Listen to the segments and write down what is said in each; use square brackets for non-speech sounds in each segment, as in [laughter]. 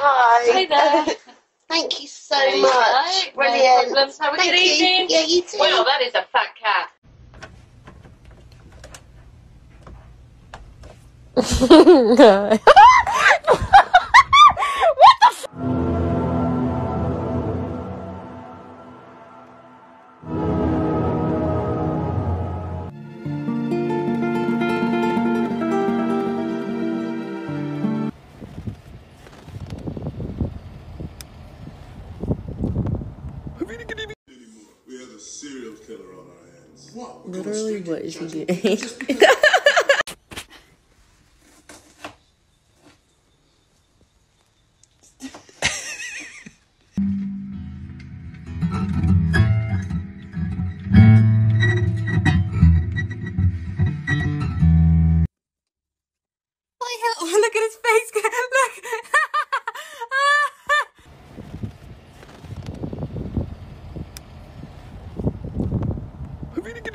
Hi. Hi there. [laughs] Thank you so There you much. go. Brilliant. problems. Have a Thank good you. evening. Yeah, you too. Well, that is a fat cat. We [laughs] [laughs] what is he doing? Oh, look at his face. [laughs]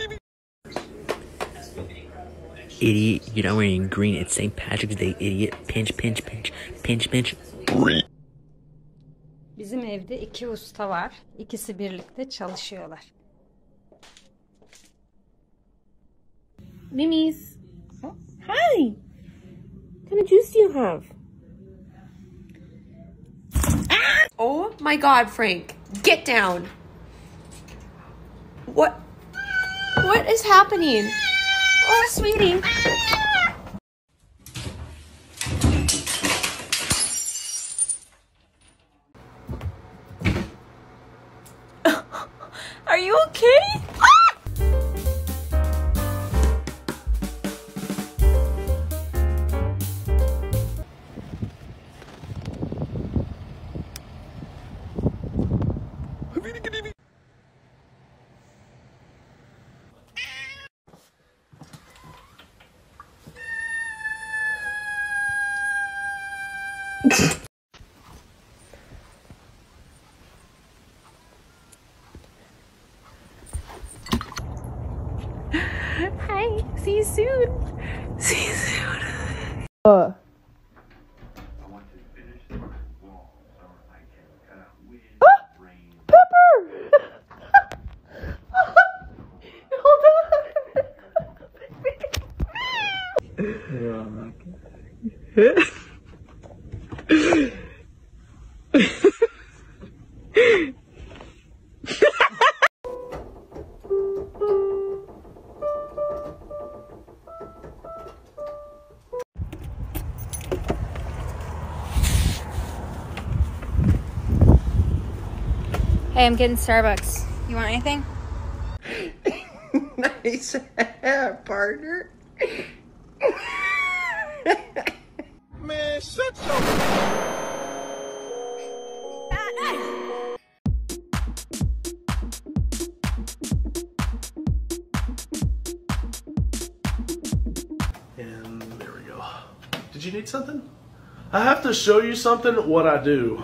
Look. Idiot, you're not wearing green. It's St. Patrick's Day, idiot. Pinch, pinch, pinch, pinch, pinch. Bizim evde iki usta var. İkisi birlikte çalışıyorlar. Mimis. Hi. What kind of juice do you have? Oh my god, Frank. Get down. What? What is happening? Oh, sweetie. [laughs] Are you okay? Hi. See you soon. See you soon. Uh. [laughs] [laughs] [laughs] Hey, I'm getting Starbucks. You want anything? [laughs] nice hair, partner. [laughs] Man, shut your. And there we go. Did you need something? I have to show you something what I do.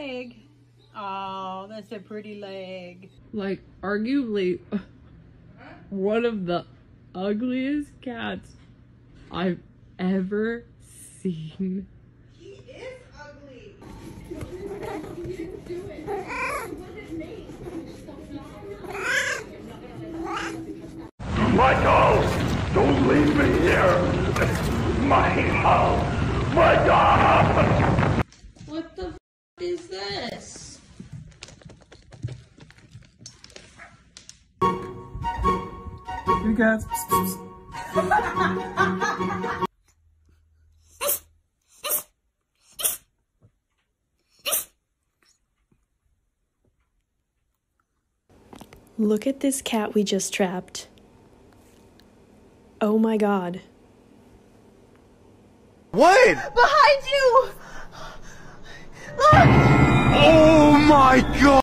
leg. Oh, that's a pretty leg. like arguably one of the ugliest cats I've ever seen. He is ugly. Michael! Don't leave me here! Michael! Michael! What the f- is this? You guys. Look at this cat we just trapped. Oh my god. What? Behind you! Look! Oh my god!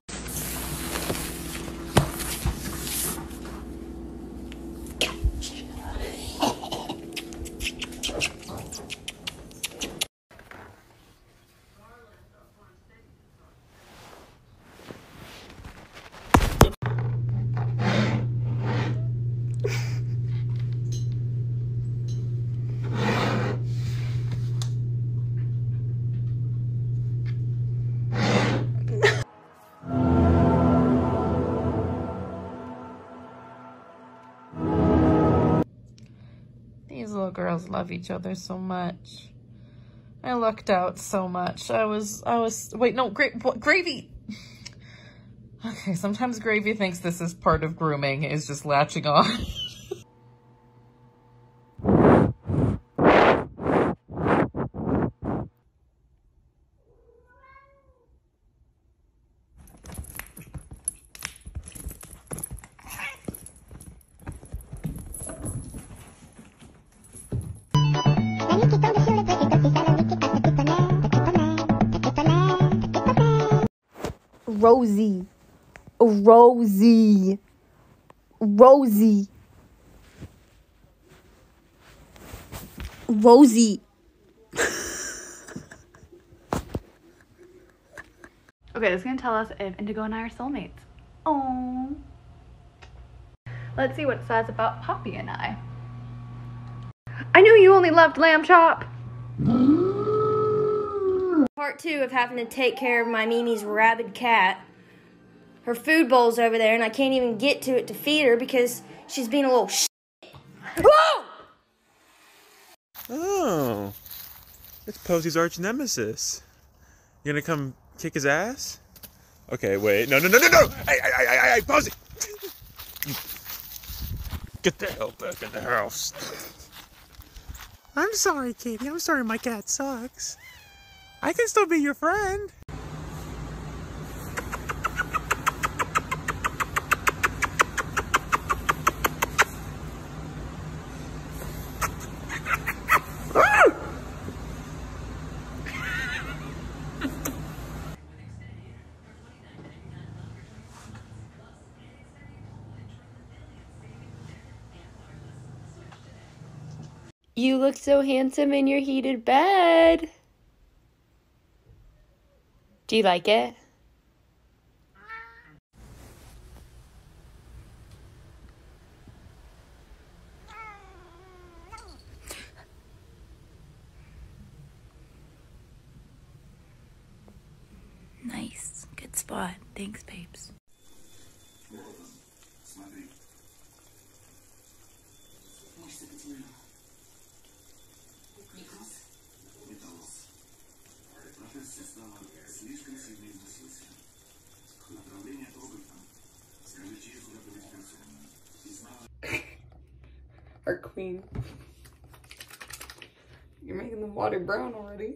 Little girls love each other so much. I lucked out so much. I was, I was, wait, no, gra what, Gravy! [laughs] Okay, sometimes Gravy thinks this is part of grooming, is just latching on. [laughs] Rosie. Rosie. Rosie. Rosie. Okay, this is gonna tell us if Indigo and I are soulmates. Oh. Let's see what it says about Poppy and I. I knew you only loved lamb chop. [gasps] [laughs] Part two of having to take care of my Mimi's rabid cat. Her food bowl's over there, and I can't even get to it to feed her because she's being a little sh. Whoa! Oh. It's Posy's arch nemesis. You gonna come kick his ass? Okay, wait. No, no, no, no, no! Hey, hey, hey, hey, hey, Posy! Get the hell back in the house. I'm sorry, Katie. I'm sorry my cat sucks. I can still be your friend. You look so handsome in your heated bed. Do you like it? Nice. Good spot. Thanks, babes. Queen. You're making the water brown already.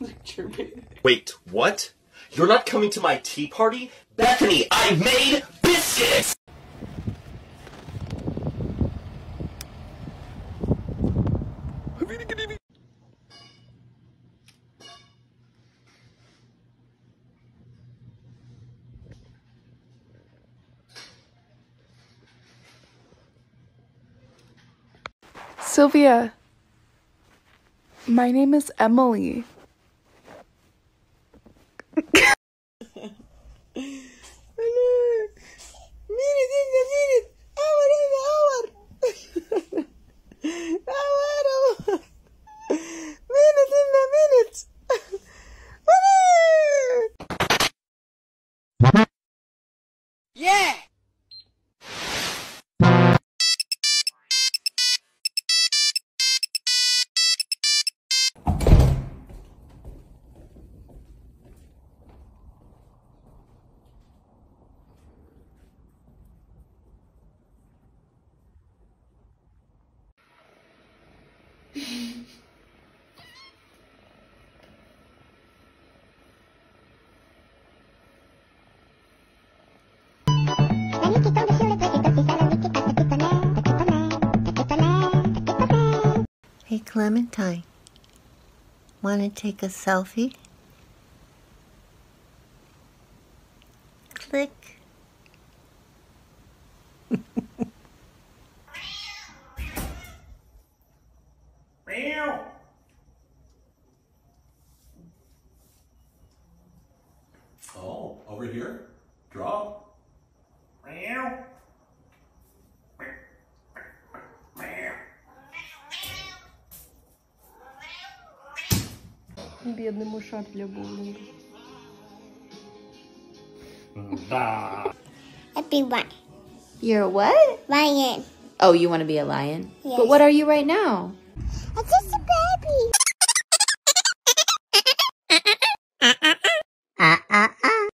[laughs] Wait, what? You're not coming to my tea party? Bethany, I made biscuits! Sylvia, my name is Emily. Clementine. Want to take a selfie? Click. Oh, over here? Draw Бедный мышат для боулинга. I'd be one. You're a what? Lion. Oh, you want to be a lion? Yes. But what are you right now? I'm just a baby. Uh uh uh.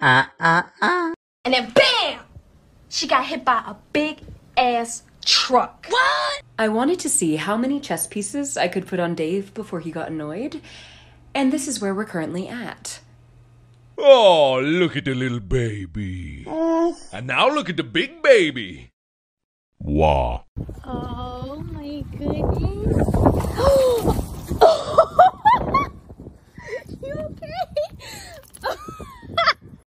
Uh uh uh. And then BAM! She got hit by a big ass truck. What? I wanted to see how many chess pieces I could put on Dave before he got annoyed, and this is where we're currently at. Oh, look at the little baby. Oh. And now look at the big baby. Wow. Oh my goodness. [gasps] [gasps] Oh,